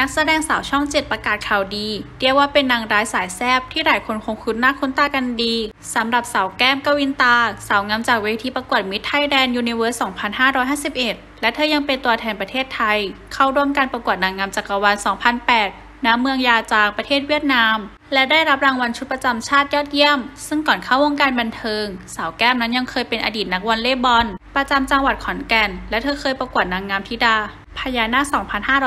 นักแสดงสาวช่องเจ็ดประกาศข่าวดีเรียกว่าเป็นนางร้ายสายแซบที่หลายคนคงคุ้นหน้าคุ้นตากันดีสำหรับสาวแก้มกวินตา สาวงามจากเวทีประกวดมิตรไทยแดนยูนิเวอร์ส 2551 และเธอยังเป็นตัวแทนประเทศไทย เข้าร่วมการประกวดนางงามจักรวาล 2008ณเมืองยาจางประเทศเวียดนาม และได้รับรางวัลชุดประจำชาติยอดเยี่ยม ซึ่งก่อนเข้าวงการบันเทิง สาวแก้มนั้นยังเคยเป็นอดีตนักวอลเลย์บอล ประจำจังหวัดขอนแก่น และเธอเคยประกวดนางงามธิดา พญานาค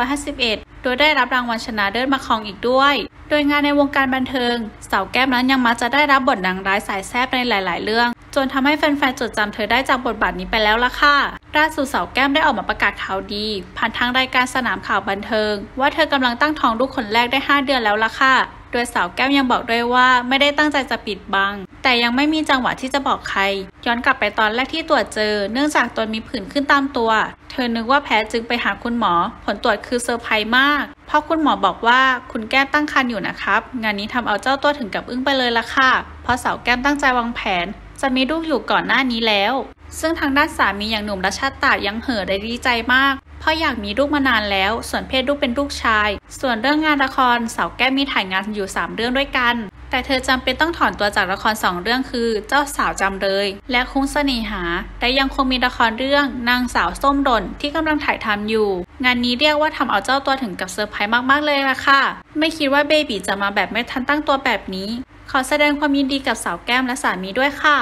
2551 โดยได้รับรางวัลชนะเลิศมาครองอีกด้วย โดยงานในวงการบันเทิง สาวแก้มนั้นยังมักจะได้รับบทนางร้ายสายแซบในหลาย ๆ เรื่อง จนทำให้แฟนๆจดจำเธอได้จากบทบาทนี้ไปแล้วล่ะค่ะล่าสุดสาวแก้มได้ออกมาประกาศข่าวดี ผ่านทางรายการสนามข่าวบันเทิง ว่าเธอกำลังตั้งท้องลูกคนแรกได้ 5 เดือนแล้วล่ะค่ะ โดยสาวแก้มยังบอกด้วยว่าไม่ได้ตั้งใจจะปิดบัง แต่ยังไม่มีจังหวะที่จะบอกใคร ย้อนกลับไปตอนแรกที่ตรวจเจอ เนื่องจากตนมีผื่นขึ้นตามตัว เธอนึกว่าแพ้จึงไปหาคุณหมอ ผลตรวจคือเซอร์ไพรส์มาก เพราะคุณหมอบอกว่าคุณแก้มตั้งครรภ์อยู่นะครับ งานนี้ทำเอาเจ้าตัวถึงกับอึ้งไปเลยละค่ะ เพราะสาวแก้มตั้งใจวางแผน จะมีลูกอยู่ก่อนหน้านี้แล้วซึ่งทางด้านสามีอย่างหนุ่มรัชตายังเห่อได้ดีใจมาก เพราะอยากมีลูกมานานแล้ว ส่วนเพศลูกเป็นลูกชาย ส่วนเรื่องงานละครสาวแก้มมีถ่ายงานอยู่ 3 เรื่องด้วยกัน แต่เธอจำเป็นต้องถอนตัวจากละคร 2 เรื่องคือ เจ้าสาวจำเลย และคุ้งเสน่หา และยังคงมีละครเรื่องนางสาวส้มหล่นที่กำลังถ่ายทำอยู่ งานนี้เรียกว่าทำเอาเจ้าตัวถึงกับเซอร์ไพรส์มากๆเลยล่ะค่ะ ไม่คิดว่า baby จะมาแบบไม่ทันตั้งตัวแบบนี้ ขอแสดงความยินดีกับสาวแก้มและสามีด้วยค่ะ